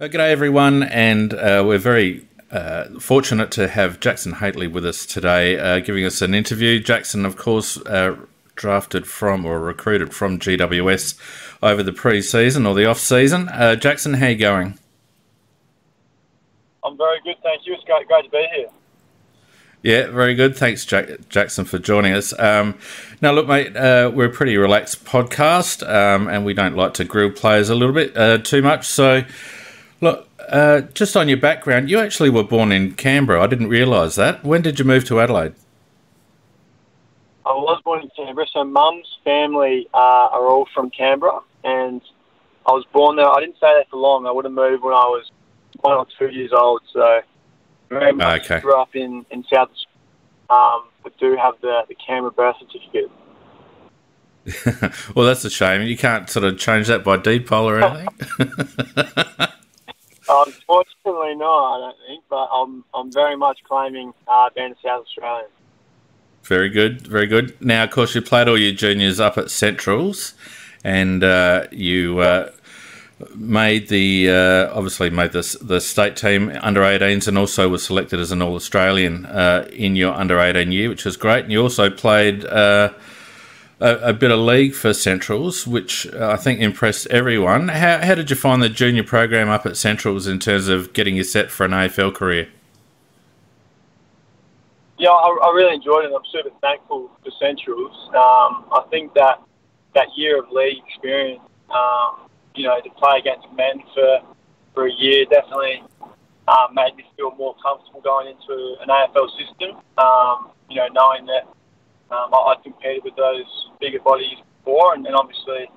Uh, g'day, everyone, and uh, we're very uh, fortunate to have Jackson Hately with us today, uh, giving us an interview. Jackson, of course, uh, drafted from or recruited from GWS over the pre-season or the off-season. Uh, Jackson, how you going? I'm very good, thank you. It's great, great to be here. Yeah, very good. Thanks, Jack- Jackson, for joining us. Um, now, look, mate, uh, we're a pretty relaxed podcast, um, and we don't like to grill players a little bit uh, too much. So, Look, uh, just on your background, you actually were born in Canberra. I didn't realise that. When did you move to Adelaide? I was born in Canberra, so mum's family uh, are all from Canberra, and I was born there. I didn't stay there for long. I would have moved when I was one or two years old, so very much Okay. grew up in, in South um, but do have the, the Canberra birth certificate. well, that's a shame. You can't sort of change that by deed poll or anything. Unfortunately, no, I don't think, but I'm, I'm very much claiming uh, being South Australian. very good, very good. Now, of course, you played all your juniors up at Centrals, and uh, you uh, made the uh, obviously made the the state team under 18s, and also was selected as an All Australian uh, in your under 18 year, which was great. And you also played. A, a bit of league for Centrals, which uh, I think impressed everyone. How, how did you find the junior program up at Centrals in terms of getting you set for an AFL career? Yeah, I, I really enjoyed it. I'm super thankful for Centrals. Um, I think that that year of league experience, um, you know, to play against men for for a year definitely um, made me feel more comfortable going into an AFL system. Um, you know, knowing that um, I, I'd competed with those bigger bodies before, and, and obviously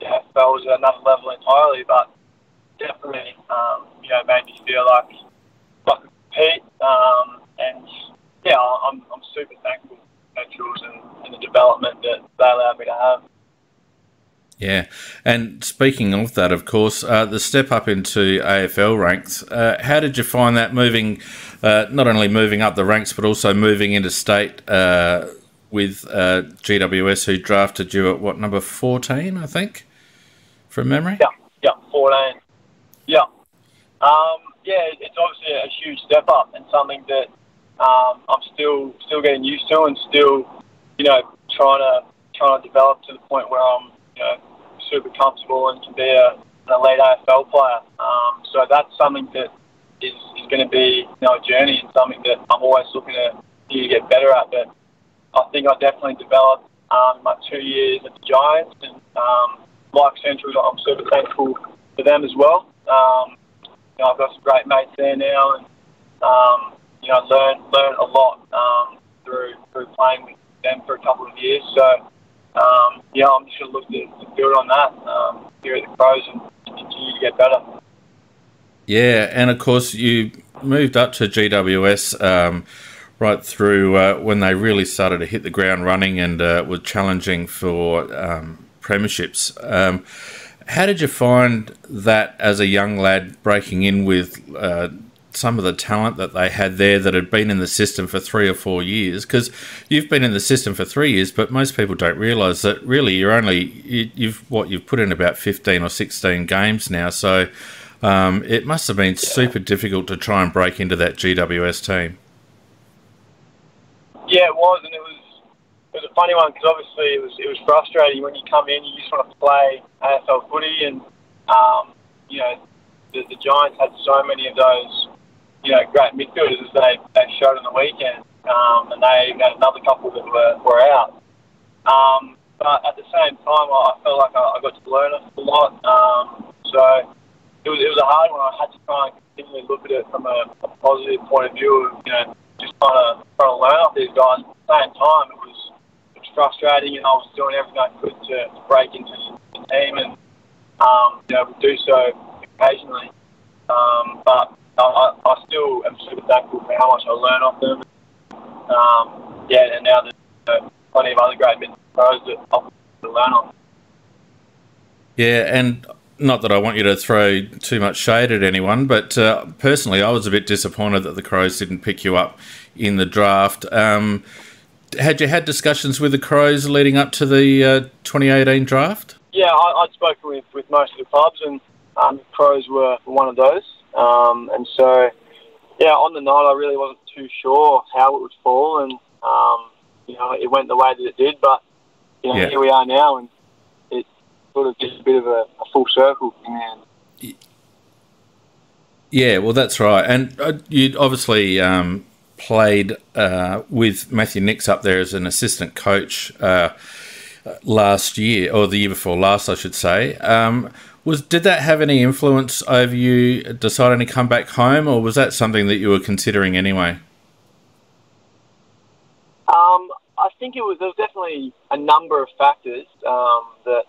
the AFL was at another level entirely, but definitely, um, you know, made me feel like I could compete. Um, and yeah, I'm, I'm super thankful for Centrals and, and the development that they allowed me to have. Yeah, and speaking of that, of course, uh, the step up into AFL ranks. Uh, how did you find that moving, uh, not only moving up the ranks, but also moving into state uh, with uh, GWS, who drafted you at what number fourteen, I think, from memory. Yeah, yeah, 14. Yeah. Um, yeah, it's obviously a huge step up and something that um, I'm still still getting used to and still, you know, trying to trying to develop to the point where I'm, you know, super comfortable and can be a, an elite AFL player. Um, so that's something that is, is going to be, you know, a journey and something that I'm always looking to, to get better at. But I think I definitely developed um, my two years at the Giants and um, like Central, I'm super thankful for them as well. Um, you know, I've got some great mates there now, and um, you know, learn learn a lot um, through through playing with them for a couple of years. So um, yeah, I'm just going to look to, to build on that um, here at the Crows and continue to get better. Yeah, and of course you moved up to GWS um, right through uh, when they really started to hit the ground running and uh, were challenging for um, premierships. Um, how did you find that as a young lad breaking in with uh, some of the talent that they had there that had been in the system for three or four years? Because you've been in the system for three years, but most people don't realise that really you're only you, you've what you've put in about fifteen or sixteen games now. So um, it must have been super difficult to try and break into that GWS team. Yeah, it was, and it was it was a funny one because obviously it was it was frustrating when you come in, you just want to play AFL footy, and um, you know the, the Giants had so many of those you know great midfielders as they they showed on the weekend, um, and they had another couple that were were out. Um, but at the same time, I, felt like I, I got to learn a lot. Um, so it was it was a hard one. I had to try and continually look at it from a, a positive point of view of you know just trying to trying to learn off these guys. At the same time, it was it was frustrating, and I was doing everything I could to, to break into the team, and um, you know do so occasionally. Um, but I, I still am super thankful for how much I learn off them. Um, yeah, and now there's you know, plenty of other great pros that I learn on. Yeah, and not that I want you to throw too much shade at anyone, but uh, personally, I was a bit disappointed that the Crows didn't pick you up in the draft. Um, had you had discussions with the Crows leading up to the uh, 2018 draft? Yeah, I, I'd spoken with, with most of the clubs, and um, Crows were one of those. Um, and so, yeah, on the night I really wasn't too sure how it would fall, and um, you know it went the way that it did. But you know Yeah. here we are now, and sort of just a bit of a, a full circle in the end. Yeah, well, that's right. And uh, you obviously um, played uh, with Matthew Nicks up there as an assistant coach uh, last year, or the year before last, I should say. Um, was did that have any influence over you deciding to come back home, or was that something that you were considering anyway? Um, I think it was there was definitely a number of factors um, that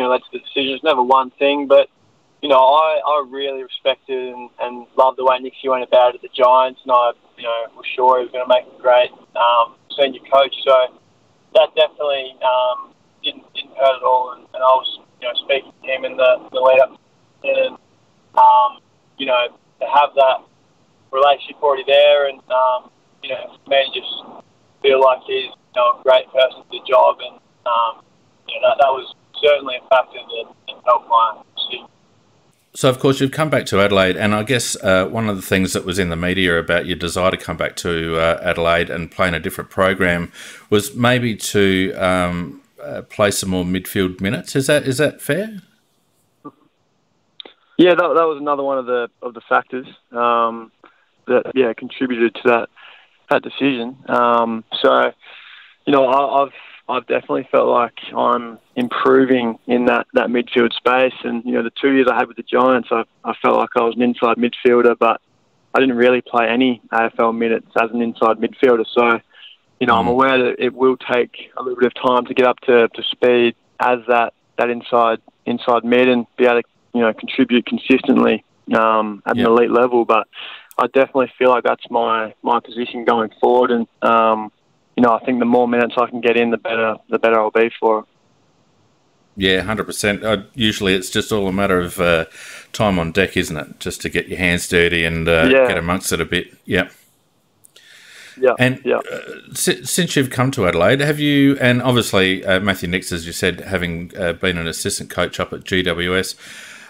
you know to the decision. It's never one thing, but you know I, I really respected and, and loved the way Nixie went about it at the Giants, and I you know was sure he was going to make a great um, senior coach. So that definitely um, didn't didn't hurt at all, and, and I was you know speaking to him in the, the lead up, and um, you know to have that relationship already there, and um, you know for me just feel like he's you know, a great person for the job, and um, you know, that, that was certainly a factor that, that helped my decision. So, of course, you've come back to Adelaide, and I guess uh, one of the things that was in the media about your desire to come back to uh, Adelaide and play in a different program was maybe to um, uh, play some more midfield minutes. Is that is that fair? Yeah, that, that was another one of the of the factors um, that yeah contributed to that that decision. Um, so, you know, I, I've I've definitely felt like I'm improving in that, that midfield space. And you know, the two years I had with the Giants, I, I felt like I was an inside midfielder, but I didn't really play any AFL minutes as an inside midfielder. So, you know, I'm Mm. aware that it will take a little bit of time to get up to, to speed as that, that inside inside mid and be able to you know contribute consistently um, at Yeah. an elite level. But I definitely feel like that's my my position going forward, and um, you know I think the more minutes I can get in, the better the better I'll be for it. Yeah, hundred percent. Uh, usually, it's just all a matter of uh, time on deck, isn't it? Just to get your hands dirty and uh, Yeah. get amongst it a bit. Yeah. Yeah, And yeah. Si- since you've come to Adelaide, have you, and obviously uh, Matthew Nicks, as you said, having uh, been an assistant coach up at GWS,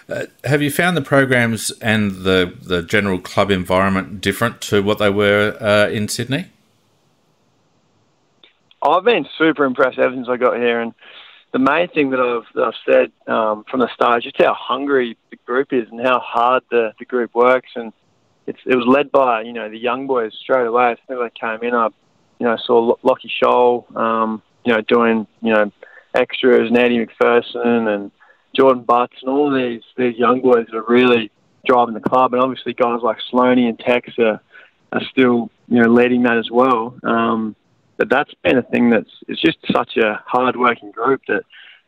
uh, have you found the programs and the, the general club environment different to what they were uh, in Sydney? I've been super impressed ever since I got here, and the main thing that I've that I've said um, from the start is just how hungry the group is and how hard the, the group works. And it's it was led by you know the young boys straight away. As soon as they came in, I you know saw Lockie Sholl, um, you know doing you know extras, and Andy McPherson and Jordon Butts, and all these these young boys are really driving the club. And obviously guys like Sloaney and Tex are, are still you know leading that as well. Um, but that's been a thing that's it's just such a hard working group that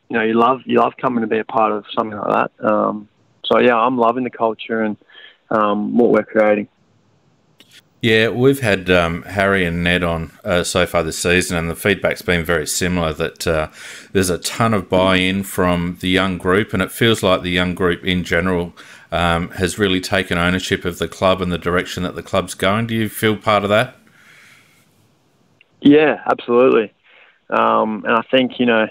you know you love you love coming to be a part of something like that. Um, so yeah, I'm loving the culture and um, what we're creating. Yeah, we've had um, Harry and Ned on uh, so far this season, and the feedback's been very similar. That uh, there's a ton of buy-in from the young group, and it feels like the young group in general um, has really taken ownership of the club and the direction that the club's going. Do you feel part of that? Yeah, absolutely. Um, and I think you know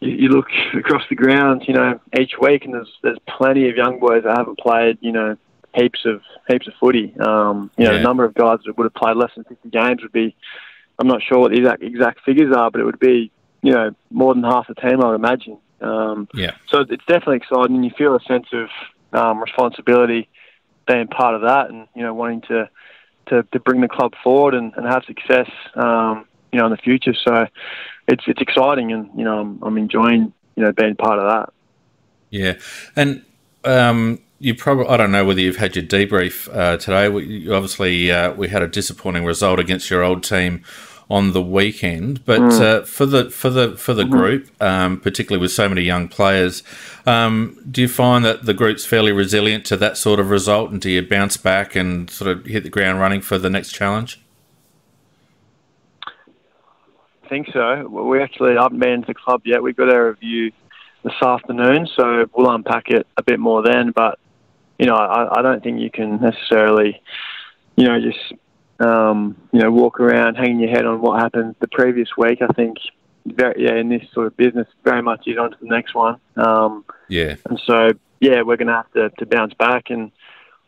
you, you look across the ground, you know, each week, and there's there's plenty of young boys that haven't played, you know, heaps of heaps of footy. Um, you know, Yeah. the number of guys that would have played less than 50 games would be, I'm not sure what the exact exact figures are, but it would be, you know, more than half the team, I would imagine. Um, Yeah. so it's definitely exciting, and you feel a sense of um, responsibility being part of that, and you know, wanting to to, to bring the club forward and, and have success, um, you know, in the future. So it's it's exciting, and you know, I'm, I'm enjoying you know being part of that. Yeah, and um, you probably I don't know whether you've had your debrief uh, today. We, obviously, uh, we had a disappointing result against your old team on the weekend, but uh, for the for the for the group, um, particularly with so many young players, um, do you find that the group's fairly resilient to that sort of result, and do you bounce back and sort of hit the ground running for the next challenge? I think so. Well, We actually haven't been to the club yet. We've got our review this afternoon, so we'll unpack it a bit more then. But you know, I, I don't think you can necessarily, you know, just um, you know walk around hanging your head on what happened the previous week. I think, very, yeah, in this sort of business, very much is on to the next one. Um, Yeah, and so yeah, we're going to have to, to bounce back and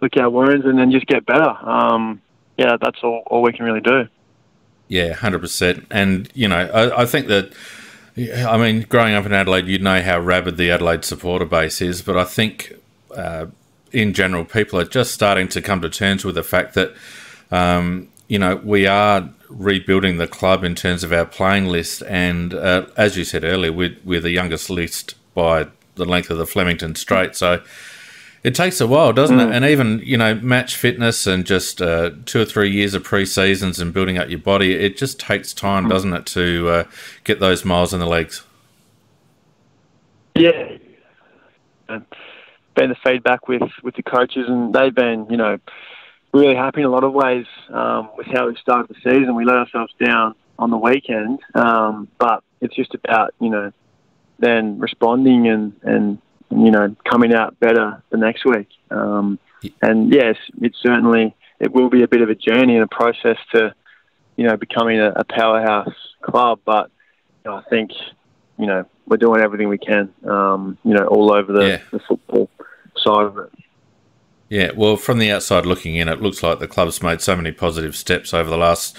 look our wounds and then just get better. Um, yeah, that's all, all we can really do. Yeah, hundred percent. And you know, I, I, think that. I mean, growing up in Adelaide, you'd know how rabid the Adelaide supporter base is, but I think, uh, in general, people are just starting to come to terms with the fact that, um, you know, we are rebuilding the club in terms of our playing list, and uh, as you said earlier, we're, we're the youngest list by the length of the Flemington Straight, so it takes a while, doesn't mm. it? And even you know, match fitness and just uh, two or three years of pre seasons and building up your body, it just takes time, mm. doesn't it, to uh, get those miles in the legs? Yeah, and been the feedback with with the coaches, and they've been you know really happy in a lot of ways um, with how we started the season. We let ourselves down on the weekend, um, but it's just about you know then responding and and you know, coming out better the next week. Um, and yes, it certainly it will be a bit of a journey and a process to, you know, becoming a, a powerhouse club. But you know, I think, you know, we're doing everything we can, um, you know, all over the, yeah. the football side of it. Yeah, well, from the outside looking in, it looks like the club's made so many positive steps over the last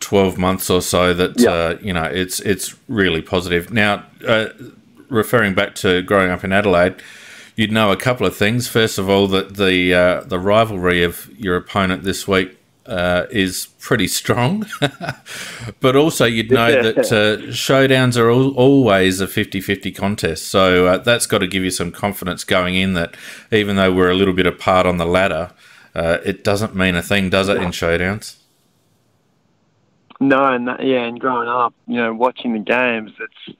12 months or so that yeah. uh, you know it's it's really positive. Now, uh, referring back to growing up in Adelaide, you'd know a couple of things. First of all, that the uh, the rivalry of your opponent this week uh, is pretty strong, but also you'd know that uh, showdowns are all, always a 50-50 contest. So uh, that's got to give you some confidence going in that even though we're a little bit apart on the ladder, uh, it doesn't mean a thing, does it, in showdowns? No, and that, yeah, and growing up, you know, watching the games, it's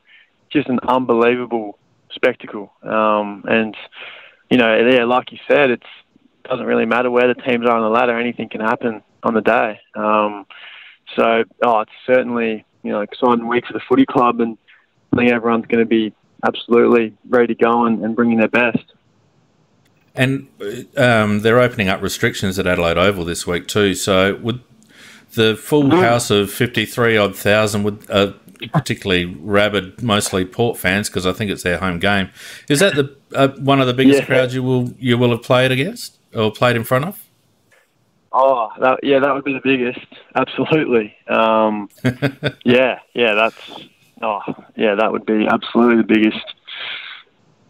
just an unbelievable spectacle. Um, and you know, yeah, like you said, it doesn't really matter where the teams are on the ladder; anything can happen on the day. Um, so, oh, it's certainly you know exciting week for the footy club, and I think everyone's going to be absolutely ready to go and, and bringing their best. And um, they're opening up restrictions at Adelaide Oval this week too. So would the full mm. house of fifty three odd thousand would uh, particularly rabid, mostly Port fans because I think it's their home game. Is that the uh, one of the biggest yeah. crowds you will you will have played against or played in front of? Oh, that, yeah, that would be the biggest. Absolutely. Um, yeah, yeah, that's oh, yeah, that would be absolutely the biggest.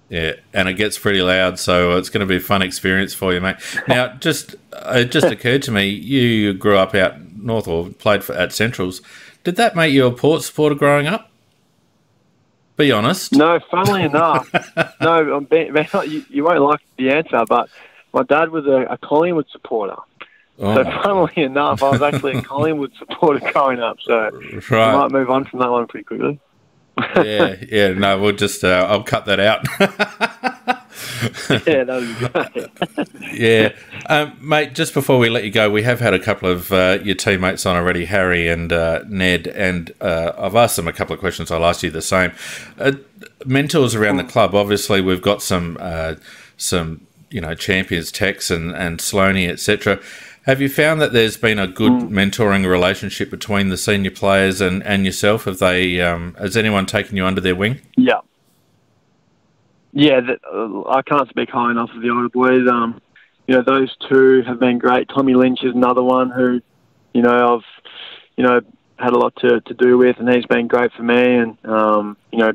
Yeah, and it gets pretty loud, so it's going to be a fun experience for you, mate. Now, just it just occurred to me, you grew up out north or played for, at Centrals. Did that make you a Port supporter growing up? Be honest. No, funnily enough, no. I'm being, you, you, won't like the answer, but my dad was a, a Collingwood supporter. Oh. So, funnily enough, I was actually a Collingwood supporter growing up. So, right. I might move on from that one pretty quickly. yeah, yeah. No, we'll just. Uh, I'll cut that out. yeah, that was great. yeah, um, mate. Just before we let you go, we have had a couple of uh, your teammates on already, Harry and uh, Ned, and uh, I've asked them a couple of questions. I'll ask you the same. Uh, mentors around the club. Obviously, we've got some uh, some you know champions, Tex and and Sloaney, etc. Have you found that there's been a good mm. mentoring relationship between the senior players and, and yourself? Have they um, has anyone taken you under their wing? Yeah, yeah, that, uh, I can't speak high enough of the older boys. Um, you know, those two have been great. Tommy Lynch is another one who, you know, I've, you know, had a lot to, to do with, and he's been great for me, and um, you know,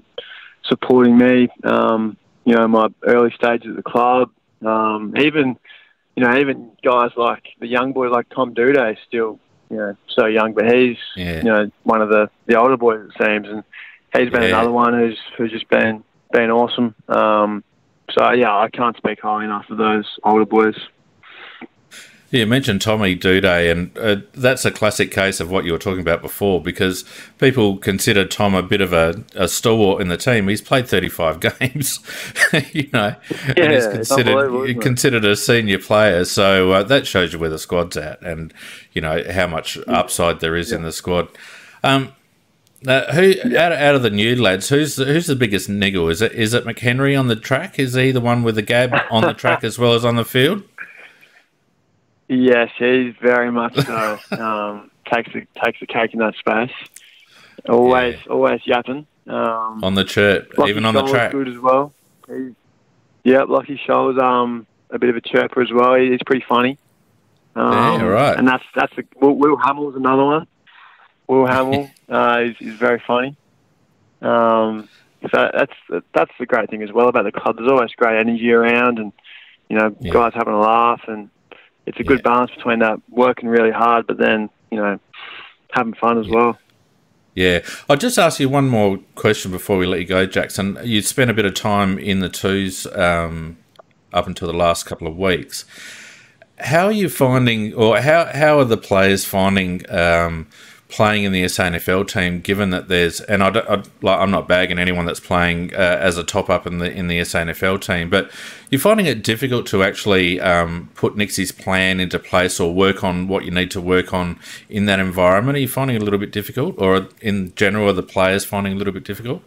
supporting me, um, you know, my early stages at the club. Um, even, you know, even guys like the young boy like Tom Doedee, still, you know, so young, but he's, yeah. you know, one of the the older boys it seems, and he's been yeah. another one who's who's just been been awesome. Um, so yeah, I can't speak high enough of those older boys. Yeah, you mentioned Tommy Doedee, and uh, that's a classic case of what you were talking about before because people consider Tom a bit of a, a stalwart in the team. He's played 35 games, you know, yeah, and he's considered, considered a senior player. So uh, that shows you where the squad's at and, you know, how much upside there is yeah. in the squad. Um, uh, who out, out of the new lads, who's the, who's the biggest niggle? Is it is it McHenry on the track? Is he the one with the gab on the track as well as on the field? Yes, he's very much so. um, takes the takes the cake in that space. Always, yeah. always yapping. Um, on the chirp, even on the track. Good as well. He's, Yeah, Lockie Sholl's um, a bit of a chirper as well. He's pretty funny. Um, yeah, right. And that's that's a, Will, Will Hamill's another one. Will Hamill uh, is, is very funny. Um, so that's that's the great thing as well about the club. There's always great energy around, and you know, yeah. guys having a laugh, and it's a good yeah. balance between that working really hard, but then you know, having fun as yeah. well. Yeah, I'll just ask you one more question before we let you go, Jackson. You spent a bit of time in the twos um, up until the last couple of weeks. How are you finding, or how how are the players finding? Um, playing in the SANFL team, given that there's and I, I am not bagging anyone that's playing uh, as a top up in the in the SANFL team, but you're finding it difficult to actually um, put Nixie's plan into place or work on what you need to work on in that environment. Are you finding it a little bit difficult, or in general, are the players finding it a little bit difficult?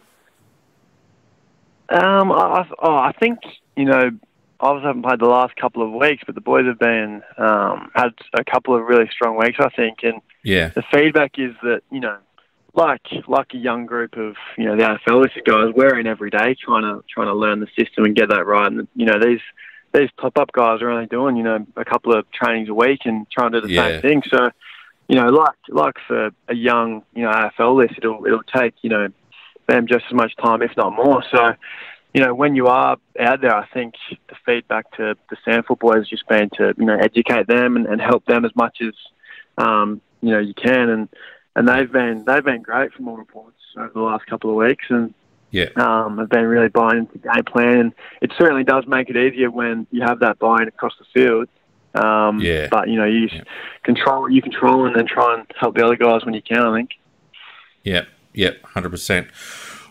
Um, I, oh, I think you know obviously haven't played the last couple of weeks, but the boys have been um, had a couple of really strong weeks, I think, and yeah. The feedback is that you know, like like a young group of you know the AFL guys, we're in every day trying to trying to learn the system and get that right. And you know these these top up guys are only doing you know a couple of trainings a week and trying to do the yeah. same thing. So you know, like like for a young you know AFL list, it'll it'll take you know them just as much time, if not more. So you know, when you are out there, I think the feedback to the SANFL boys has just been to, you know, educate them and, and help them as much as, um, you know you can, and and they've been they've been great from all reports over the last couple of weeks, and yeah, um, have been really buying into the game plan, and it certainly does make it easier when you have that buy-in across the field. Um, yeah, but you know you yeah. control you control and then try and help the other guys when you can. I think. Yeah, yeah, hundred percent.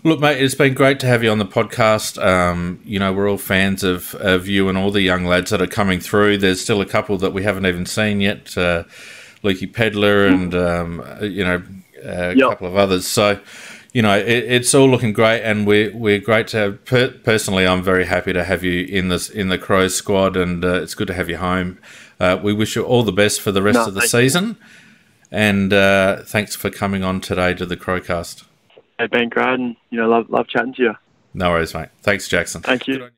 Look, mate, it's been great to have you on the podcast. Um, you know, we're all fans of, of you and all the young lads that are coming through. There's still a couple that we haven't even seen yet. Uh, Lukey Pedlar and um, you know a yep. couple of others. So you know it, it's all looking great, and we're we're great to have. Per- personally, I'm very happy to have you in this in the Crows squad, and uh, it's good to have you home. Uh, we wish you all the best for the rest no, of the season, you. and uh, thanks for coming on today to the Crowcast. Hey, Ben great, and you know love love chatting to you. No worries, mate. Thanks, Jackson. Thank you.